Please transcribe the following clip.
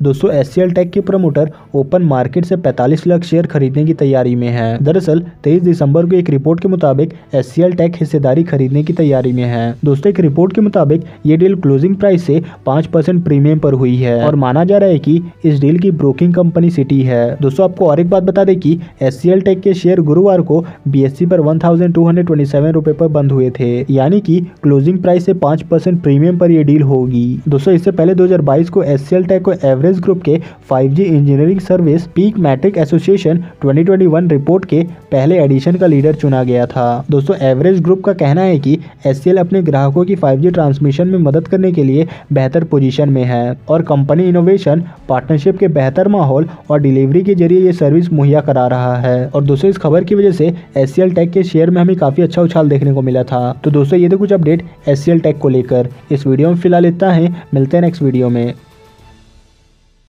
दोस्तों S take के promoter open market से 45 लाख शेयर खरीदने की तैयारी में है। दरअसल 23 दिसंबर को एक रिपोर्ट के मुताबिक एस टेक हिस्सेदारी खरीदने की तैयारी में है। दोस्तों, एक रिपोर्ट के मुताबिक ये डील क्लोजिंग प्राइस से 5 परसेंट प्रीमियम पर हुई है और माना जा रहा है कि इस डील की ब्रोकिंग कंपनी सिटी है। दोस्तों, आपको और एक बात बता दें कि एस टेक के शेयर गुरुवार को बी एस पर वन थाउज़ेंड पर बंद हुए थे, यानी कि क्लोजिंग प्राइस से पाँच परसेंट प्रीमियम पर यह डील होगी। दोस्तों, इससे पहले दो हज़ार बाईस को एस टेक को एवरेज एवरेज ग्रुप के 5G engineering service peak matrix assessment 2021 report के पहले एडिशन का लीडर चुना गया था। दोस्तों एवरेज ग्रुप का कहना है कि एस अपने ग्राहकों की 5G ट्रांसमिशन में मदद करने के लिए बेहतर पोजीशन में है और कंपनी इनोवेशन पार्टनरशिप के बेहतर माहौल और डिलीवरी के ज़रिए ये सर्विस मुहैया करा रहा है। और दोस्तों, इस खबर की वजह से एससीएल टेक के शेयर में हमें काफ़ी अच्छा उछाल देखने को मिला था। तो दोस्तों, ये तो कुछ अपडेट एससीएल टेक को लेकर। इस वीडियो में फ़िलहाल इतना है। मिलते हैं नेक्स्ट वीडियो में।